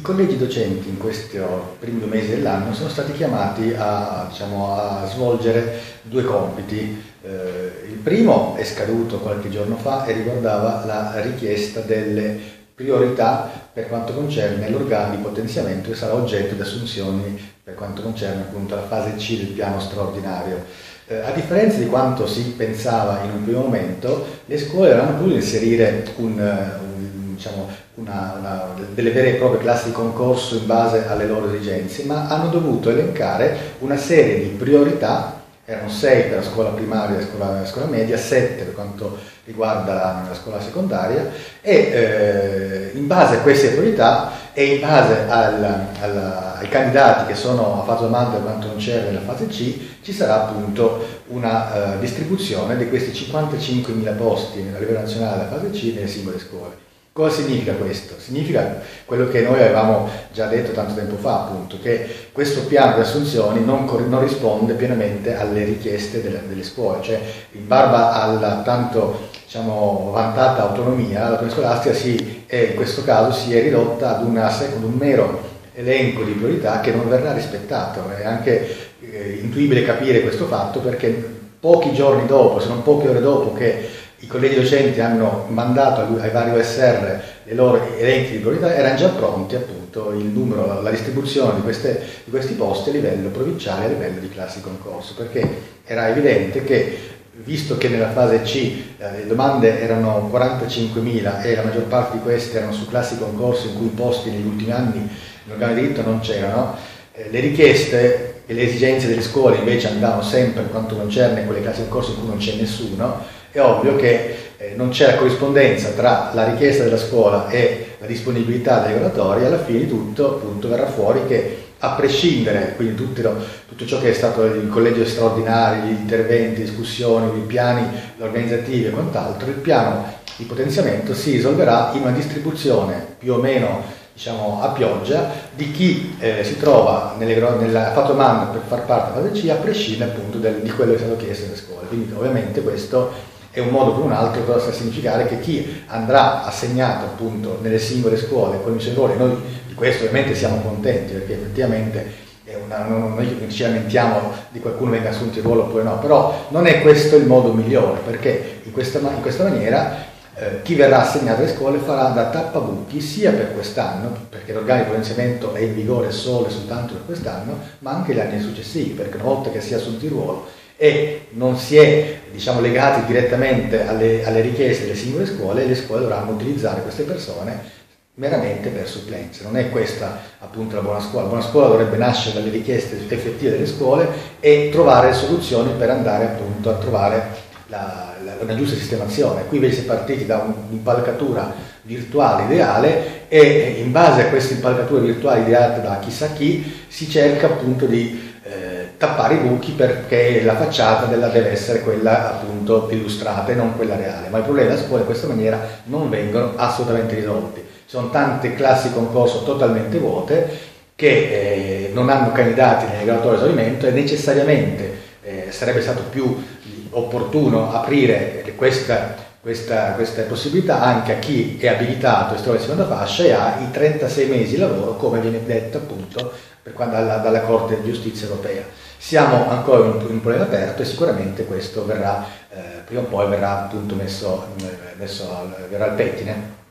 collegi docenti in questi primi due mesi dell'anno sono stati chiamati a, diciamo, a svolgere due compiti. Eh, il primo è scaduto qualche giorno fa e riguardava la richiesta delle priorità per quanto concerne l'organo di potenziamento che sarà oggetto di assunzioni per quanto concerne appunto la fase C del piano straordinario. Eh, a differenza di quanto si pensava in un primo momento, le scuole avranno potuto inserire un, un, diciamo, una, una, delle vere e proprie classi di concorso in base alle loro esigenze, ma hanno dovuto elencare una serie di priorità, erano sei per la scuola primaria e la scuola, la scuola media, sette per quanto riguarda la, la scuola secondaria e eh, in base a queste priorità e in base al, al, ai candidati che sono a fase domanda quanto non c'è nella fase C ci sarà appunto una uh, distribuzione di questi 55.000 posti a livello nazionale della fase C nelle singole scuole. Cosa significa questo? Significa quello che noi avevamo già detto tanto tempo fa, appunto, che questo piano di assunzioni non, non risponde pienamente alle richieste delle, delle, scuole, cioè in barba alla tanto diciamo, vantata autonomia, l'autonomia scolastica si è, in questo caso si è ridotta ad, una, ad un mero elenco di priorità che non verrà rispettato. È anche eh, intuibile capire questo fatto perché pochi giorni dopo, se non poche ore dopo che i collegi docenti hanno mandato ai vari OSR le loro elenchi di priorità, erano già pronti appunto il numero, la distribuzione di, queste, di questi posti a livello provinciale a livello di classi concorso, perché era evidente che visto che nella fase C eh, le domande erano 45.000 e la maggior parte di queste erano su classi concorso in cui i posti negli ultimi anni in di diritto non c'erano, eh, le richieste e le esigenze delle scuole invece andavano sempre per quanto concerne quelle classi concorso in cui non c'è nessuno, è ovvio che eh, non c'è la corrispondenza tra la richiesta della scuola e la disponibilità dei regolatori, alla fine di tutto appunto, verrà fuori che a prescindere, quindi tutto, tutto, ciò che è stato il collegio straordinario, gli interventi, discussioni, i piani organizzativi e quant'altro, il piano di potenziamento si risolverà in una distribuzione più o meno diciamo, a pioggia di chi eh, si trova nelle, nella, ha fatto domanda per far parte della fase C a prescindere appunto del, di quello che è stato chiesto alle scuole. Quindi ovviamente questo è un modo per un altro cosa sta a significare che chi andrà assegnato appunto nelle singole scuole con il suo noi di questo ovviamente siamo contenti perché effettivamente una, non, noi ci lamentiamo di qualcuno venga assunto il ruolo oppure no, però non è questo il modo migliore perché in questa, in questa maniera eh, chi verrà assegnato alle scuole farà da tappabuchi sia per quest'anno, perché l'organico di è in vigore solo e soltanto per quest'anno, ma anche gli anni successivi, perché una volta che si è assunto il ruolo e non si è diciamo, legati direttamente alle, alle, richieste delle singole scuole, le scuole dovranno utilizzare queste persone meramente per supplenze. Non è questa appunto la buona scuola. La buona scuola dovrebbe nascere dalle richieste effettive delle scuole e trovare soluzioni per andare appunto a trovare la, la, una giusta sistemazione. Qui invece si è partiti da un'impalcatura virtuale ideale e in base a questa impalcatura virtuale ideata da chissà chi si cerca appunto di tappare i buchi perché la facciata della deve essere quella appunto illustrata e non quella reale, ma i problemi della scuola in questa maniera non vengono assolutamente risolti. Ci sono tante classi concorso totalmente vuote che eh, non hanno candidati nelle graduatorie di esaurimento e necessariamente eh, sarebbe stato più opportuno aprire questa, questa, questa, possibilità anche a chi è abilitato e trova in seconda fascia e ha i 36 mesi di lavoro come viene detto appunto dalla, dalla Corte di Giustizia Europea. Siamo ancora in un problema aperto e sicuramente questo verrà, eh, prima o poi verrà appunto messo, messo al, verrà al pettine.